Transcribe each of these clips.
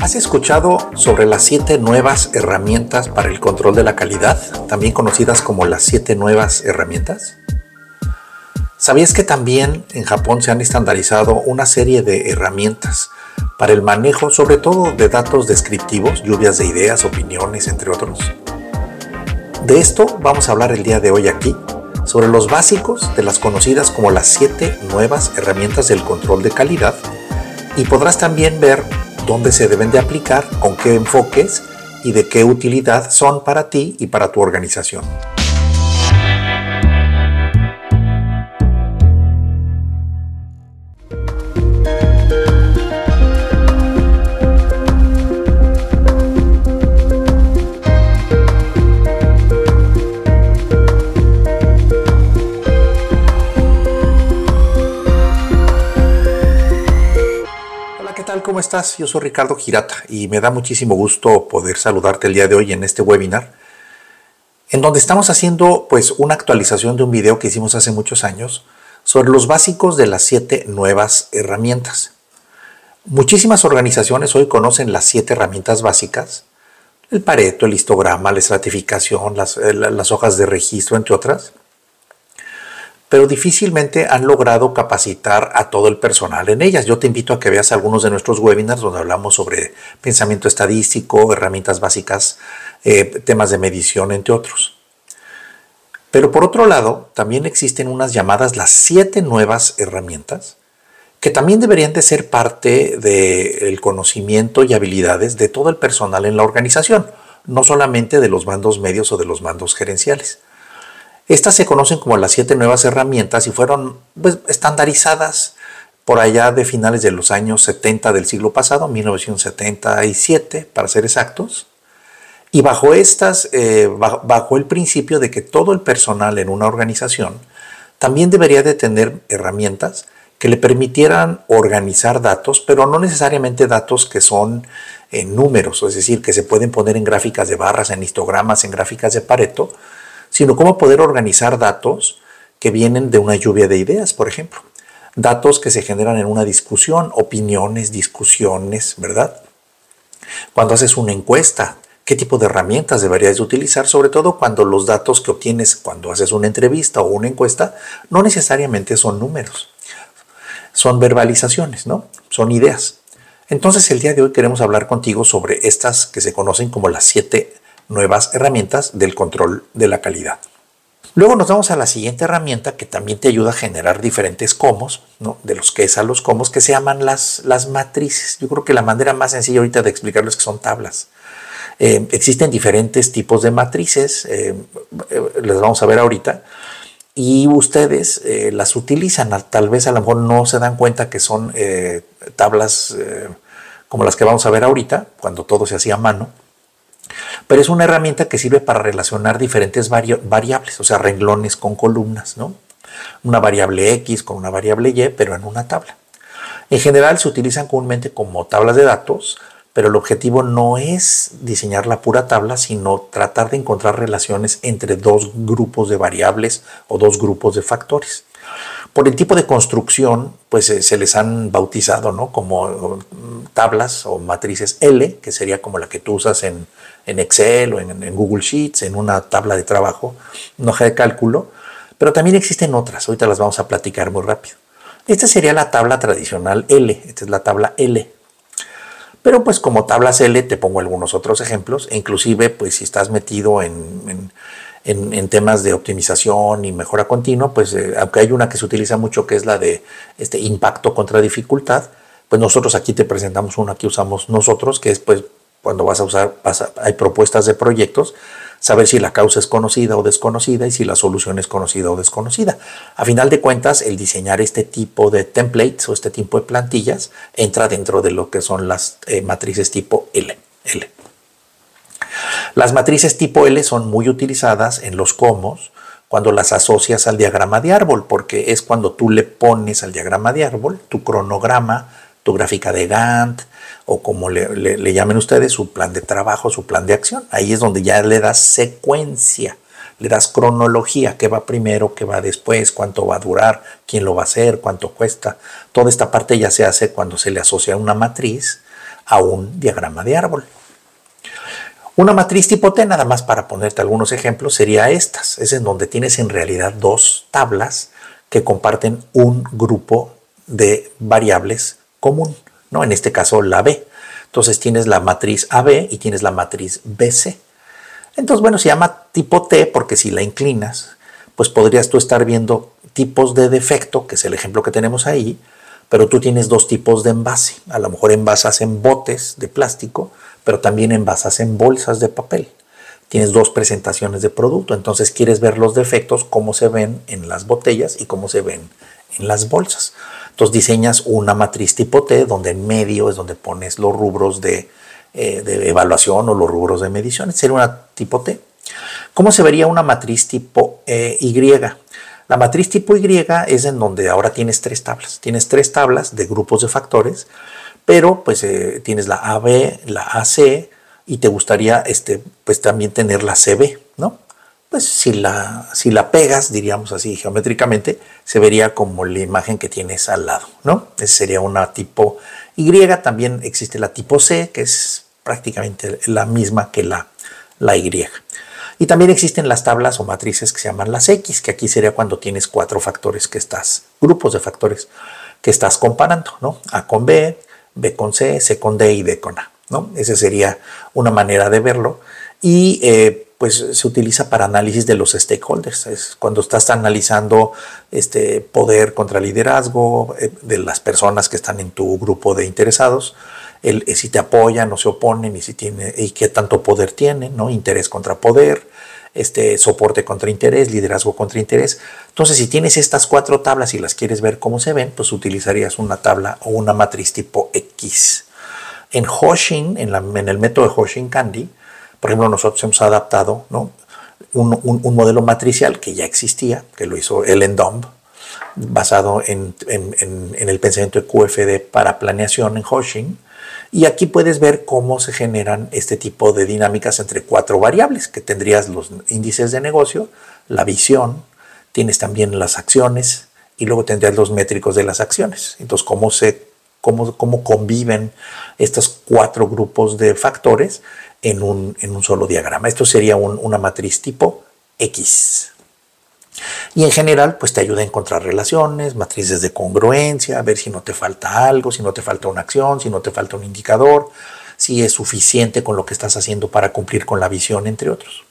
¿Has escuchado sobre las siete nuevas herramientas para el control de la calidad, también conocidas como las siete nuevas herramientas? ¿Sabías que también en Japón se han estandarizado una serie de herramientas para el manejo sobre todo de datos descriptivos, lluvias de ideas, opiniones, entre otros? De esto vamos a hablar el día de hoy aquí, sobre los básicos de las conocidas como las siete nuevas herramientas del control de calidad y podrás también ver dónde se deben de aplicar, con qué enfoques y de qué utilidad son para ti y para tu organización. ¿Cómo estás? Yo soy Ricardo Girata y me da muchísimo gusto poder saludarte el día de hoy en este webinar, en donde estamos haciendo pues una actualización de un video que hicimos hace muchos años sobre los básicos de las siete nuevas herramientas. Muchísimas organizaciones hoy conocen las siete herramientas básicas, el pareto, el histograma, la estratificación, las, eh, las hojas de registro, entre otras pero difícilmente han logrado capacitar a todo el personal en ellas. Yo te invito a que veas algunos de nuestros webinars donde hablamos sobre pensamiento estadístico, herramientas básicas, eh, temas de medición, entre otros. Pero por otro lado, también existen unas llamadas las siete nuevas herramientas que también deberían de ser parte del conocimiento y habilidades de todo el personal en la organización, no solamente de los mandos medios o de los mandos gerenciales. Estas se conocen como las siete nuevas herramientas y fueron pues, estandarizadas por allá de finales de los años 70 del siglo pasado, 1977 para ser exactos. Y bajo estas, eh, bajo el principio de que todo el personal en una organización también debería de tener herramientas que le permitieran organizar datos, pero no necesariamente datos que son en números, es decir, que se pueden poner en gráficas de barras, en histogramas, en gráficas de Pareto, sino cómo poder organizar datos que vienen de una lluvia de ideas, por ejemplo. Datos que se generan en una discusión, opiniones, discusiones, ¿verdad? Cuando haces una encuesta, ¿qué tipo de herramientas deberías utilizar? Sobre todo cuando los datos que obtienes cuando haces una entrevista o una encuesta no necesariamente son números, son verbalizaciones, ¿no? Son ideas. Entonces el día de hoy queremos hablar contigo sobre estas que se conocen como las siete nuevas herramientas del control de la calidad. Luego nos vamos a la siguiente herramienta que también te ayuda a generar diferentes comos, ¿no? de los que es a los comos, que se llaman las, las matrices. Yo creo que la manera más sencilla ahorita de explicarlo es que son tablas. Eh, existen diferentes tipos de matrices, eh, eh, les vamos a ver ahorita, y ustedes las utilizan. Tal vez a lo mejor no se dan cuenta que son tablas como las que vamos a ver ahorita, cuando todo se hacía a mano pero es una herramienta que sirve para relacionar diferentes variables, o sea, renglones con columnas, ¿no? Una variable X con una variable Y, pero en una tabla. En general se utilizan comúnmente como tablas de datos, pero el objetivo no es diseñar la pura tabla, sino tratar de encontrar relaciones entre dos grupos de variables o dos grupos de factores. Por el tipo de construcción, pues eh, se les han bautizado ¿no? como mm, tablas o matrices L, que sería como la que tú usas en, Excel o en, Google Sheets, en una tabla de trabajo, una hoja de cálculo. Pero también existen otras, ahorita las vamos a platicar muy rápido. Esta sería la tabla tradicional L, esta es la tabla L. Pero pues como tablas L te pongo algunos otros ejemplos, e inclusive pues si estás metido en en, temas de optimización y mejora continua, pues eh, aunque hay una que se utiliza mucho que es la de este impacto contra dificultad, pues nosotros aquí te presentamos una que usamos nosotros, que es pues cuando vas a usar, hay propuestas de proyectos, saber si la causa es conocida o desconocida y si la solución es conocida o desconocida. A final de cuentas, el diseñar este tipo de templates o este tipo de plantillas entra dentro de lo que son las eh, matrices tipo L. L. Las matrices tipo L son muy utilizadas en los comos cuando las asocias al diagrama de árbol, porque es cuando tú le pones al diagrama de árbol tu cronograma, tu gráfica de Gantt, o como le, llamen ustedes, su plan de trabajo, su plan de acción. Ahí es donde ya le das secuencia, le das cronología, qué va primero, qué va después, cuánto va a durar, quién lo va a hacer, cuánto cuesta. Toda esta parte ya se hace cuando se le asocia una matriz a un diagrama de árbol. Una matriz tipo T, nada más para ponerte algunos ejemplos, sería estas. Es en donde tienes en realidad dos tablas que comparten un grupo de variables común, ¿no? En este caso la B. Entonces tienes la matriz AB y tienes la matriz BC. Entonces, bueno, se llama tipo T porque si la inclinas, pues podrías tú estar viendo tipos de defecto, que es el ejemplo que tenemos ahí, pero tú tienes dos tipos de envase. A lo mejor envasas en botes de plástico pero también envasas en bolsas de papel. Tienes dos presentaciones de producto, entonces quieres ver los defectos, cómo se ven en las botellas y cómo se ven en las bolsas. Entonces diseñas una matriz tipo T donde en medio es donde pones los rubros de, eh, evaluación o los rubros de medición. Sería una tipo T. ¿Cómo se vería una matriz tipo eh, Y? La matriz tipo Y es en donde ahora tienes tres tablas. Tienes tres tablas de grupos de factores pero pues eh, tienes la AB, la AC y te gustaría este, pues también tener la CB, ¿no? Pues si la, si la pegas, diríamos así geométricamente, se vería como la imagen que tienes al lado, ¿no? Esa sería una tipo Y, también existe la tipo C, que es prácticamente la misma que la, la Y. Y también existen las tablas o matrices que se llaman las X, que aquí sería cuando tienes cuatro factores que estás, grupos de factores que estás comparando, ¿no? A con B, B con C, C con D y D con A. ¿no? Esa sería una manera de verlo. Y eh, pues se utiliza para análisis de los stakeholders. Es cuando estás analizando este poder contra liderazgo eh, de las personas que están en tu grupo de interesados, el, eh, si te apoyan o se oponen y si tiene y qué tanto poder tienen, ¿no? Interés contra poder, este soporte contra interés, liderazgo contra interés. Entonces, si tienes estas cuatro tablas y las quieres ver cómo se ven, pues utilizarías una tabla o una matriz tipo X. En Hoshin, en, en el método de Hoshin Candy, por ejemplo, nosotros hemos adaptado un, modelo matricial que ya existía, que lo hizo Ellen Domb, basado en, el pensamiento de QFD para planeación en Hoshin, y aquí puedes ver cómo se generan este tipo de dinámicas entre cuatro variables, que tendrías los índices de negocio, la visión, tienes también las acciones y luego tendrías los métricos de las acciones. Entonces, cómo, se, cómo, cómo conviven estos cuatro grupos de factores en un, en un solo diagrama. Esto sería una matriz tipo X. Y en general, pues te ayuda a encontrar relaciones, matrices de congruencia, a ver si no te falta algo, si no te falta una acción, si no te falta un indicador, si es suficiente con lo que estás haciendo para cumplir con la visión, entre otros.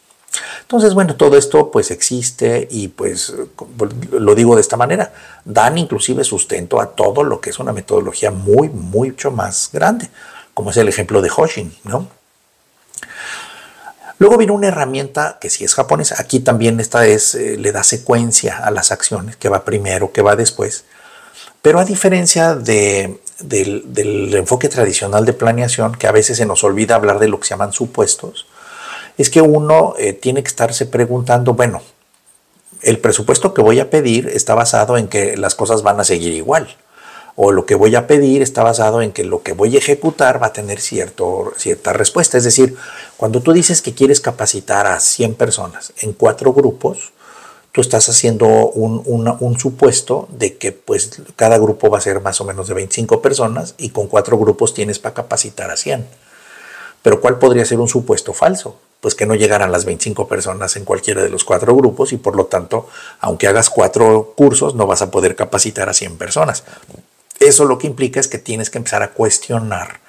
Entonces, bueno, todo esto pues existe y pues lo digo de esta manera, dan inclusive sustento a todo lo que es una metodología muy, mucho más grande, como es el ejemplo de Hoshin, ¿no? Luego viene una herramienta que si es japonesa, aquí también esta es, eh, le da secuencia a las acciones, que va primero, que va después. Pero a diferencia del, enfoque tradicional de planeación, que a veces se nos olvida hablar de lo que se llaman supuestos, es que uno eh, tiene que estarse preguntando, bueno, el presupuesto que voy a pedir está basado en que las cosas van a seguir igual o lo que voy a pedir está basado en que lo que voy a ejecutar va a tener cierto, cierta respuesta. Es decir, cuando tú dices que quieres capacitar a 100 personas en cuatro grupos, tú estás haciendo un, un, supuesto de que pues cada grupo va a ser más o menos de 25 personas y con cuatro grupos tienes para capacitar a 100. Pero ¿cuál podría ser un supuesto falso? Pues que no llegaran las 25 personas en cualquiera de los cuatro grupos y por lo tanto, aunque hagas cuatro cursos, no vas a poder capacitar a 100 personas. Eso lo que implica es que tienes que empezar a cuestionar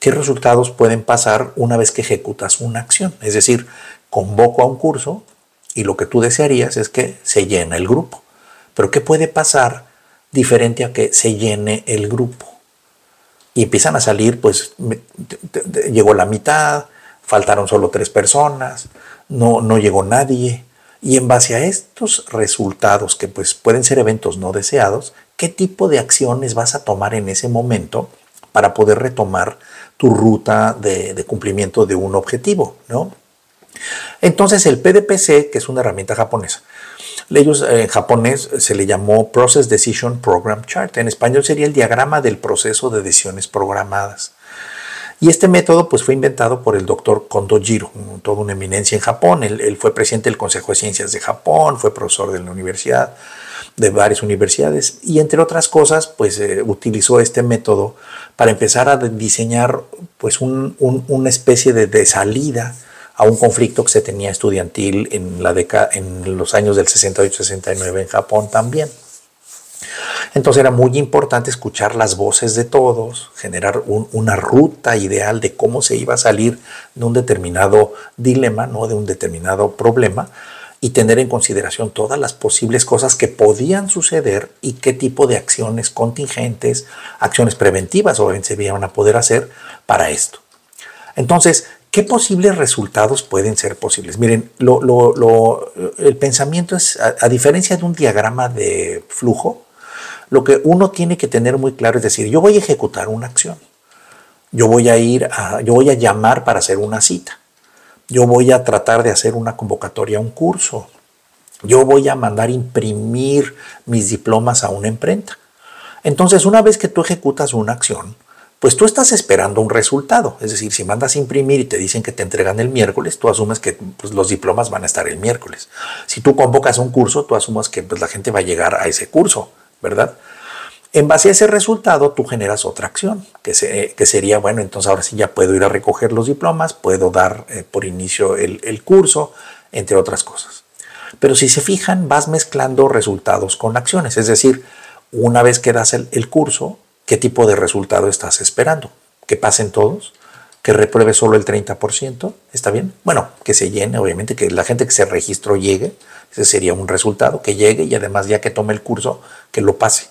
qué resultados pueden pasar una vez que ejecutas una acción. Es decir, convoco a un curso y lo que tú desearías es que se llene el grupo. Pero ¿qué puede pasar diferente a que se llene el grupo? Y empiezan a salir, pues llegó la mitad, faltaron solo tres personas, no, no llegó nadie. Y en base a estos resultados, que pues pueden ser eventos no deseados, qué tipo de acciones vas a tomar en ese momento para poder retomar tu ruta de, cumplimiento de un objetivo, ¿no? Entonces el PDPC, que es una herramienta japonesa, eh, en japonés se le llamó Process Decision Program Chart. En español sería el diagrama del proceso de decisiones programadas. Y este método pues, fue inventado por el doctor Kondo Jiro, toda una eminencia en Japón. Él, fue presidente del Consejo de Ciencias de Japón, fue profesor de la universidad de varias universidades y entre otras cosas pues eh, utilizó este método para empezar a diseñar pues una especie de, salida a un conflicto que se tenía estudiantil en, la en los años del 68-69 en Japón también. Entonces era muy importante escuchar las voces de todos, generar una ruta ideal de cómo se iba a salir de un determinado dilema, ¿no? de un determinado problema, y tener en consideración todas las posibles cosas que podían suceder y qué tipo de acciones contingentes, acciones preventivas obviamente se iban a poder hacer para esto. Entonces, ¿qué posibles resultados pueden ser posibles? Miren, el pensamiento es, a diferencia de un diagrama de flujo, lo que uno tiene que tener muy claro es decir, yo voy a ejecutar una acción. Yo voy a ir a, yo voy a llamar para hacer una cita. Yo voy a tratar de hacer una convocatoria a un curso. Yo voy a mandar imprimir mis diplomas a una imprenta. Entonces, una vez que tú ejecutas una acción, pues tú estás esperando un resultado. Es decir, si mandas a imprimir y te dicen que te entregan el miércoles, tú asumes que pues, los diplomas van a estar el miércoles. Si tú convocas un curso, tú asumes que pues, la gente va a llegar a ese curso. ¿verdad? En base a ese resultado, tú generas otra acción, que, que sería, bueno, entonces ahora sí ya puedo ir a recoger los diplomas, puedo dar eh, por inicio el, curso, entre otras cosas. Pero si se fijan, vas mezclando resultados con acciones, es decir, una vez que das el, el curso, ¿qué tipo de resultado estás esperando? ¿Que pasen todos? ¿Que repruebe solo el 30%? ¿Está bien? Bueno, que se llene, obviamente, que la gente que se registró llegue, ese sería un resultado, que llegue y además ya que tome el curso, que lo pase.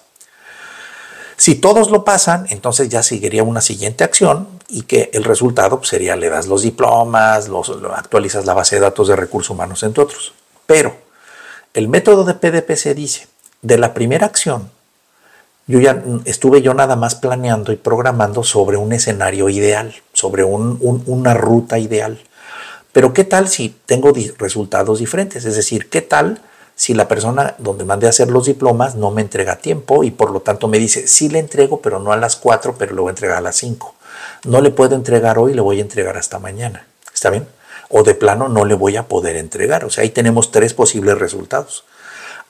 Si todos lo pasan, entonces ya seguiría una siguiente acción y que el resultado pues, sería le das los diplomas, los, actualizas la base de datos de recursos humanos, entre otros. Pero el método de PDPC dice, de la primera acción, yo ya estuve yo nada más planeando y programando sobre un escenario ideal, sobre una ruta ideal. Pero ¿qué tal si tengo resultados diferentes? Es decir, ¿qué tal si la persona donde mandé a hacer los diplomas no me entrega tiempo y por lo tanto me dice, sí le entrego, pero no a las 4, pero lo voy a entregar a las 5? No le puedo entregar hoy, le voy a entregar hasta mañana. ¿Está bien? O de plano no le voy a poder entregar. O sea, ahí tenemos tres posibles resultados.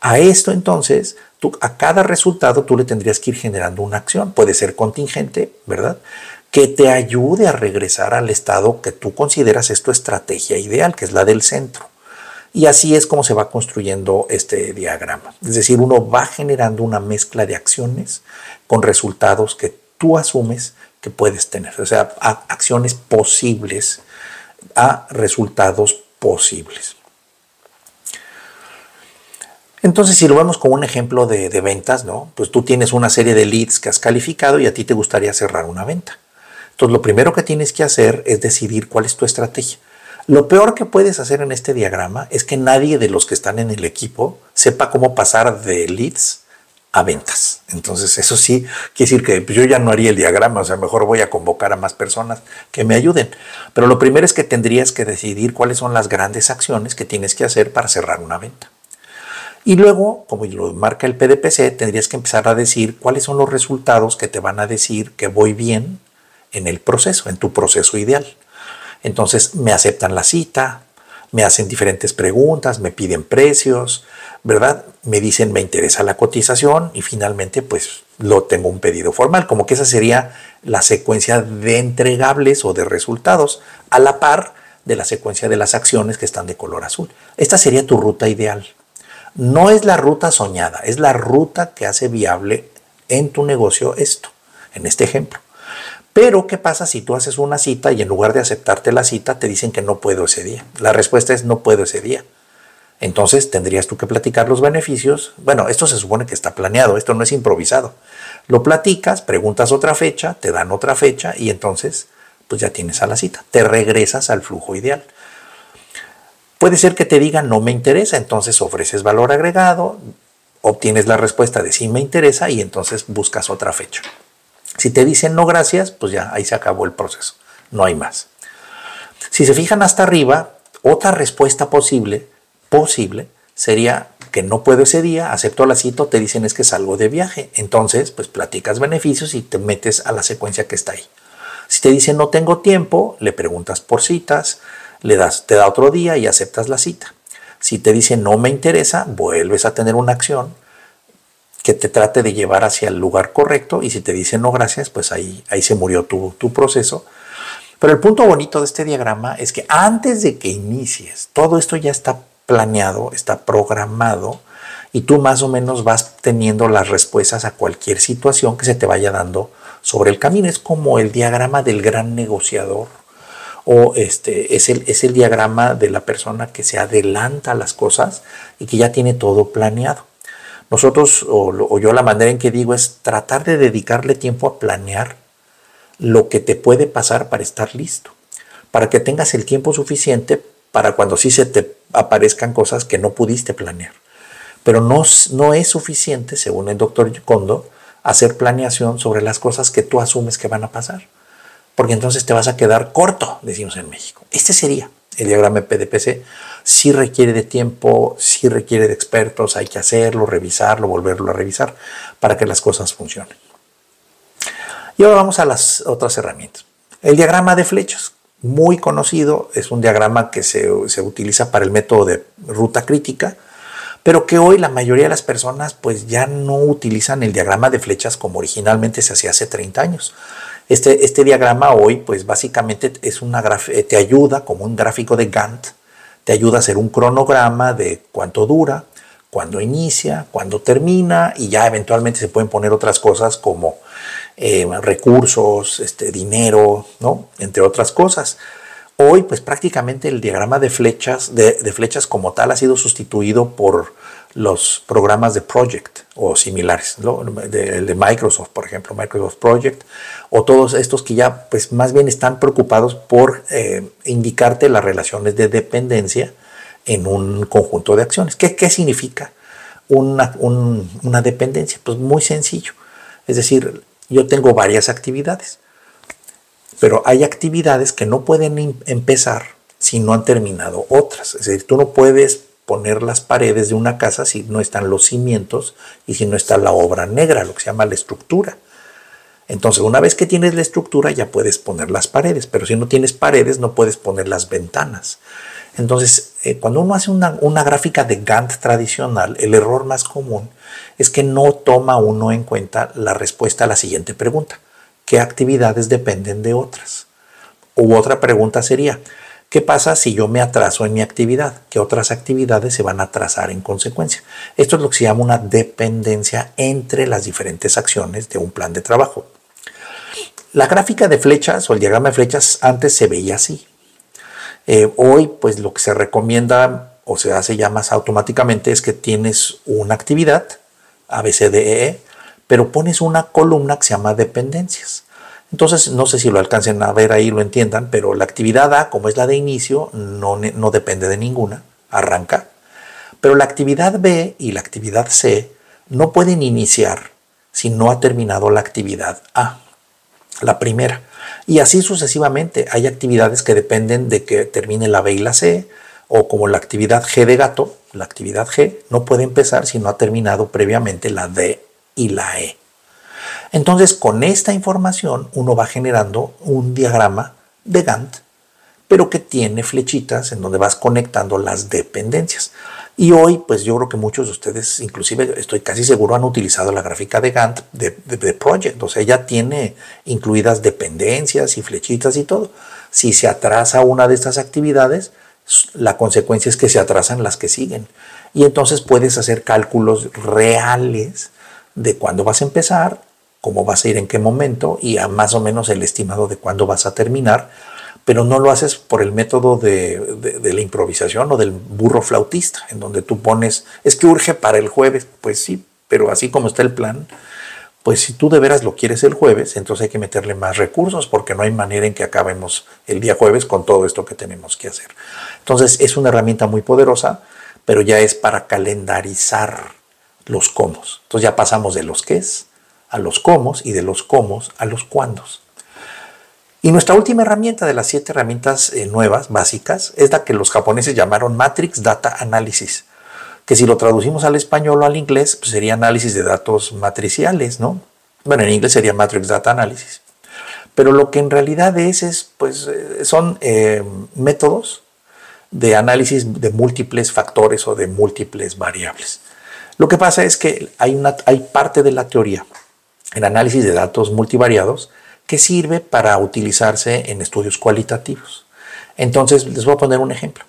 A esto entonces, a cada resultado tú le tendrías que ir generando una acción. Puede ser contingente, ¿verdad? que te ayude a regresar al estado que tú consideras es tu estrategia ideal, que es la del centro. Y así es como se va construyendo este diagrama. Es decir, uno va generando una mezcla de acciones con resultados que tú asumes que puedes tener. O sea, acciones posibles a resultados posibles. Entonces, si lo vemos como un ejemplo de, ventas, ¿no? Pues tú tienes una serie de leads que has calificado y a ti te gustaría cerrar una venta. Entonces, lo primero que tienes que hacer es decidir cuál es tu estrategia. Lo peor que puedes hacer en este diagrama es que nadie de los que están en el equipo sepa cómo pasar de leads a ventas. Entonces, eso sí, quiere decir que yo ya no haría el diagrama, o sea, mejor voy a convocar a más personas que me ayuden. Pero lo primero es que tendrías que decidir cuáles son las grandes acciones que tienes que hacer para cerrar una venta. Y luego, como lo marca el PDPC, tendrías que empezar a decir cuáles son los resultados que te van a decir que voy bien en el proceso, en tu proceso ideal. Entonces me aceptan la cita, me hacen diferentes preguntas, me piden precios, ¿verdad? Me dicen me interesa la cotización y finalmente pues lo tengo un pedido formal, como que esa sería la secuencia de entregables o de resultados a la par de la secuencia de las acciones que están de color azul. Esta sería tu ruta ideal. No es la ruta soñada, es la ruta que hace viable en tu negocio esto, en este ejemplo. Pero, ¿qué pasa si tú haces una cita y en lugar de aceptarte la cita te dicen que no puedo ese día? La respuesta es no puedo ese día. Entonces tendrías tú que platicar los beneficios. Bueno, esto se supone que está planeado, esto no es improvisado. Lo platicas, preguntas otra fecha, te dan otra fecha y entonces pues ya tienes a la cita. Te regresas al flujo ideal. Puede ser que te digan no me interesa, entonces ofreces valor agregado, obtienes la respuesta de sí me interesa y entonces buscas otra fecha. Si te dicen no gracias, pues ya ahí se acabó el proceso, no hay más. Si se fijan hasta arriba, otra respuesta posible, posible, sería que no puedo ese día, acepto la cita, te dicen es que salgo de viaje. Entonces, pues platicas beneficios y te metes a la secuencia que está ahí. Si te dicen no tengo tiempo, le preguntas por citas, le das, te da otro día y aceptas la cita. Si te dicen no me interesa, vuelves a tener una acción que te trate de llevar hacia el lugar correcto y si te dice no gracias, pues ahí, ahí se murió tu, tu proceso. Pero el punto bonito de este diagrama es que antes de que inicies, todo esto ya está planeado, está programado y tú más o menos vas teniendo las respuestas a cualquier situación que se te vaya dando sobre el camino. Es como el diagrama del gran negociador o este, es, el, es el diagrama de la persona que se adelanta a las cosas y que ya tiene todo planeado. Nosotros, o, yo la manera en que digo es tratar de dedicarle tiempo a planear lo que te puede pasar para estar listo, para que tengas el tiempo suficiente para cuando sí se te aparezcan cosas que no pudiste planear. Pero no, no es suficiente, según el doctor Kondo, hacer planeación sobre las cosas que tú asumes que van a pasar. Porque entonces te vas a quedar corto, decimos en México. Este sería el diagrama PDPC. Sí requiere de tiempo, sí requiere de expertos, hay que hacerlo, revisarlo, volverlo a revisar para que las cosas funcionen. Y ahora vamos a las otras herramientas. El diagrama de flechas, muy conocido, es un diagrama que se, se utiliza para el método de ruta crítica pero que hoy la mayoría de las personas pues ya no utilizan el diagrama de flechas como originalmente se hacía hace 30 años. Este, este diagrama hoy pues básicamente es una eh, te ayuda como un gráfico de Gantt, te ayuda a hacer un cronograma de cuánto dura, cuándo inicia, cuándo termina y ya eventualmente se pueden poner otras cosas como eh, recursos, este, dinero, ¿no? entre otras cosas. Hoy, pues prácticamente el diagrama de flechas, de, flechas como tal ha sido sustituido por los programas de Project o similares, el de, Microsoft, por ejemplo, Microsoft Project, o todos estos que ya pues más bien están preocupados por eh, indicarte las relaciones de dependencia en un conjunto de acciones. ¿Qué, qué significa una, una dependencia? Pues muy sencillo. Es decir, yo tengo varias actividades pero hay actividades que no pueden empezar si no han terminado otras. Es decir, tú no puedes poner las paredes de una casa si no están los cimientos y si no está la obra negra, lo que se llama la estructura. Entonces, una vez que tienes la estructura, ya puedes poner las paredes, pero si no tienes paredes, no puedes poner las ventanas. Entonces, eh, cuando uno hace una, una, gráfica de Gantt tradicional, el error más común es que no toma uno en cuenta la respuesta a la siguiente pregunta qué actividades dependen de otras. U otra pregunta sería, ¿qué pasa si yo me atraso en mi actividad? ¿Qué otras actividades se van a atrasar en consecuencia? Esto es lo que se llama una dependencia entre las diferentes acciones de un plan de trabajo. La gráfica de flechas o el diagrama de flechas antes se veía así. Eh, hoy, pues lo que se recomienda o se hace ya más automáticamente es que tienes una actividad, ABCDE, pero pones una columna que se llama dependencias. Entonces, no sé si lo alcancen a ver ahí, lo entiendan, pero la actividad A, como es la de inicio, no, no depende de ninguna, arranca. Pero la actividad B y la actividad C no pueden iniciar si no ha terminado la actividad A, la primera. Y así sucesivamente. Hay actividades que dependen de que termine la B y la C, o como la actividad G de gato, la actividad G no puede empezar si no ha terminado previamente la D y la E. Entonces, con esta información uno va generando un diagrama de Gantt, pero que tiene flechitas en donde vas conectando las dependencias. Y hoy, pues yo creo que muchos de ustedes, inclusive estoy casi seguro, han utilizado la gráfica de Gantt de, Project. O sea, ya tiene incluidas dependencias y flechitas y todo. Si se atrasa una de estas actividades, la consecuencia es que se atrasan las que siguen. Y entonces puedes hacer cálculos reales de cuándo vas a empezar, cómo vas a ir en qué momento y a más o menos el estimado de cuándo vas a terminar, pero no lo haces por el método de, la improvisación o del burro flautista, en donde tú pones, es que urge para el jueves, pues sí, pero así como está el plan, pues si tú de veras lo quieres el jueves, entonces hay que meterle más recursos porque no hay manera en que acabemos el día jueves con todo esto que tenemos que hacer. Entonces es una herramienta muy poderosa, pero ya es para calendarizar los cómo. Entonces ya pasamos de los qués a los cómo y de los cómo a los cuándos. Y nuestra última herramienta de las siete herramientas eh, nuevas, básicas, es la que los japoneses llamaron Matrix Data Analysis, que si lo traducimos al español o al inglés, pues sería análisis de datos matriciales, ¿no? Bueno, en inglés sería Matrix Data Analysis. Pero lo que en realidad es, es pues, eh, son eh, métodos de análisis de múltiples factores o de múltiples variables. Lo que pasa es que hay, una, hay parte de la teoría, el análisis de datos multivariados, que sirve para utilizarse en estudios cualitativos. Entonces, les voy a poner un ejemplo.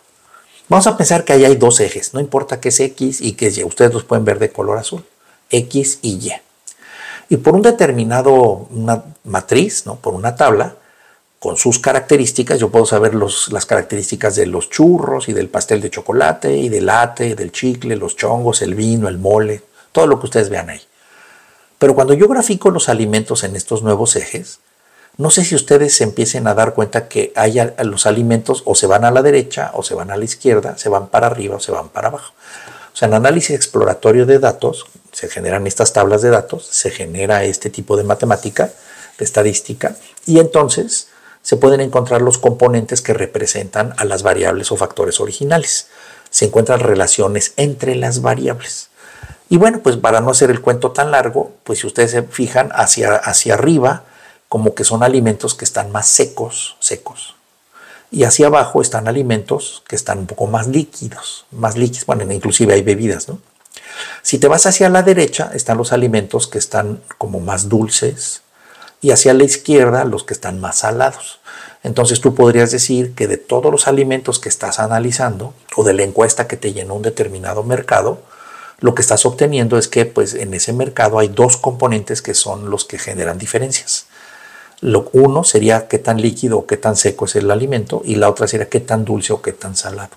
Vamos a pensar que ahí hay dos ejes, no importa que es X y que es Y, ustedes los pueden ver de color azul, X y Y. Y por un determinado, una matriz, ¿no? por una tabla, con sus características, yo puedo saber los, las características de los churros y del pastel de chocolate y del late, del chicle, los chongos, el vino, el mole, todo lo que ustedes vean ahí. Pero cuando yo grafico los alimentos en estos nuevos ejes, no sé si ustedes se empiecen a dar cuenta que hay los alimentos o se van a la derecha o se van a la izquierda, se van para arriba o se van para abajo. O sea, en análisis exploratorio de datos se generan estas tablas de datos, se genera este tipo de matemática, de estadística, y entonces se pueden encontrar los componentes que representan a las variables o factores originales. Se encuentran relaciones entre las variables. Y bueno, pues para no hacer el cuento tan largo, pues si ustedes se fijan hacia, hacia arriba, como que son alimentos que están más secos, secos. Y hacia abajo están alimentos que están un poco más líquidos, más líquidos, bueno, inclusive hay bebidas, ¿no? Si te vas hacia la derecha, están los alimentos que están como más dulces y hacia la izquierda los que están más salados. Entonces tú podrías decir que de todos los alimentos que estás analizando o de la encuesta que te llenó un determinado mercado, lo que estás obteniendo es que pues en ese mercado hay dos componentes que son los que generan diferencias. Lo uno sería qué tan líquido o qué tan seco es el alimento y la otra sería qué tan dulce o qué tan salado.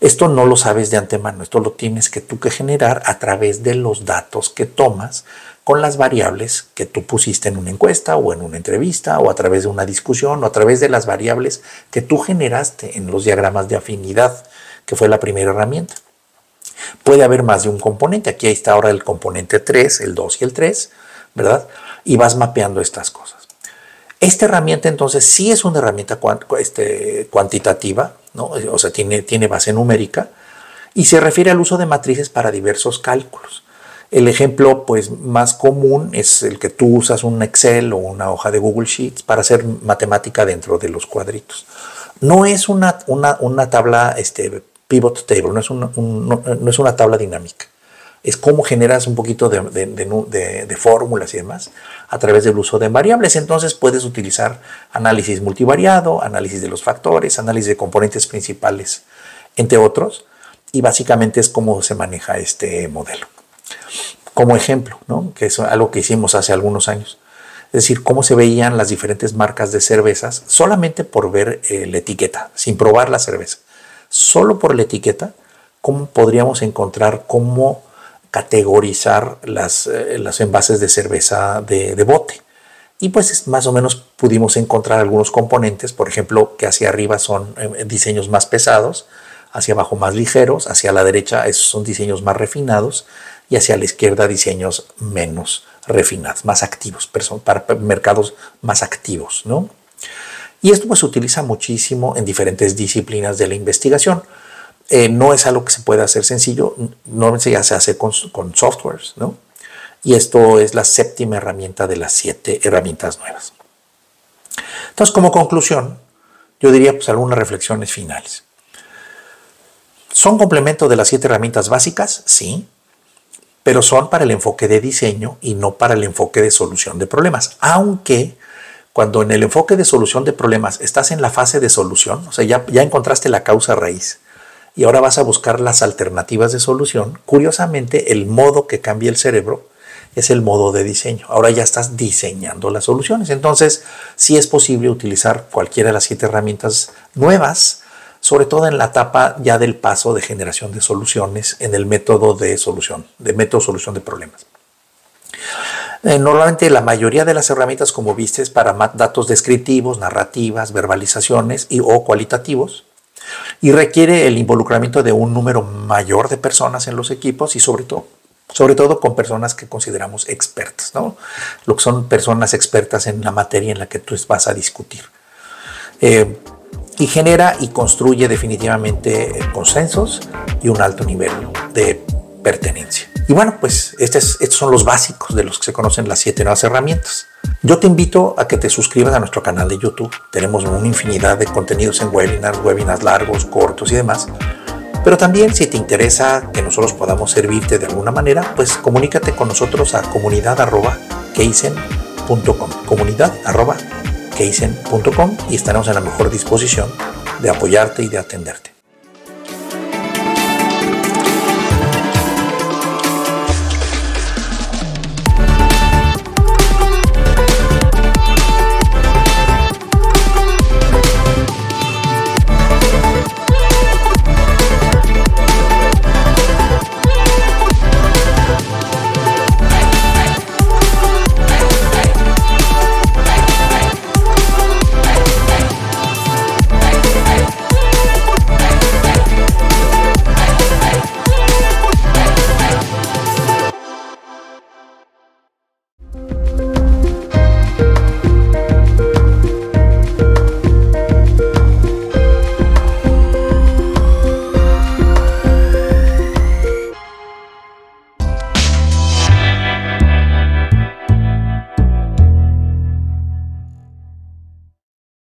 Esto no lo sabes de antemano, esto lo tienes que tú que generar a través de los datos que tomas con las variables que tú pusiste en una encuesta o en una entrevista o a través de una discusión o a través de las variables que tú generaste en los diagramas de afinidad, que fue la primera herramienta. Puede haber más de un componente, aquí está ahora el componente 3, el 2 y el 3, ¿verdad? Y vas mapeando estas cosas. Esta herramienta entonces sí es una herramienta este, cuantitativa, ¿no? o sea, tiene, tiene base numérica y se refiere al uso de matrices para diversos cálculos. El ejemplo pues, más común es el que tú usas un Excel o una hoja de Google Sheets para hacer matemática dentro de los cuadritos. No es una, una, tabla este, pivot table, no es no es una tabla dinámica es cómo generas un poquito de, fórmulas y demás a través del uso de variables. Entonces puedes utilizar análisis multivariado, análisis de los factores, análisis de componentes principales, entre otros, y básicamente es cómo se maneja este modelo. Como ejemplo, ¿no? que es algo que hicimos hace algunos años. Es decir, cómo se veían las diferentes marcas de cervezas solamente por ver eh, la etiqueta, sin probar la cerveza. Solo por la etiqueta, cómo podríamos encontrar cómo categorizar las, eh, los envases de cerveza de, bote. Y pues más o menos pudimos encontrar algunos componentes, por ejemplo, que hacia arriba son eh, diseños más pesados, hacia abajo más ligeros, hacia la derecha esos son diseños más refinados y hacia la izquierda diseños menos refinados, más activos, para mercados más activos, ¿no? Y esto pues se utiliza muchísimo en diferentes disciplinas de la investigación. Eh, no es algo que se pueda hacer sencillo, normalmente ya se hace con, con softwares, ¿no? Y esto es la séptima herramienta de las siete herramientas nuevas. Entonces, como conclusión, yo diría pues algunas reflexiones finales. ¿Son complemento de las siete herramientas básicas? Sí, pero son para el enfoque de diseño y no para el enfoque de solución de problemas. Aunque cuando en el enfoque de solución de problemas estás en la fase de solución, o sea, ya, encontraste la causa raíz, y ahora vas a buscar las alternativas de solución. Curiosamente, el modo que cambia el cerebro es el modo de diseño. Ahora ya estás diseñando las soluciones. Entonces, sí es posible utilizar cualquiera de las siete herramientas nuevas, sobre todo en la etapa ya del paso de generación de soluciones en el método de solución, de método solución de problemas. Eh, normalmente la mayoría de las herramientas, como viste, es para datos descriptivos, narrativas, verbalizaciones y o cualitativos y requiere el involucramiento de un número mayor de personas en los equipos y sobre todo sobre todo con personas que consideramos expertas, ¿no? Lo que son personas expertas en la materia en la que tú vas a discutir. Eh, y genera y construye definitivamente consensos y un alto nivel de pertenencia. Y bueno, pues este estos son los básicos de los que se conocen las siete nuevas herramientas. Yo te invito a que te suscribas a nuestro canal de YouTube. Tenemos una infinidad de contenidos en webinars, webinars largos, cortos y demás. Pero también si te interesa que nosotros podamos servirte de alguna manera, pues comunícate con nosotros a comunidad.keisen.com. Comunidad.keisen.com y estaremos en la mejor disposición de apoyarte y de atenderte.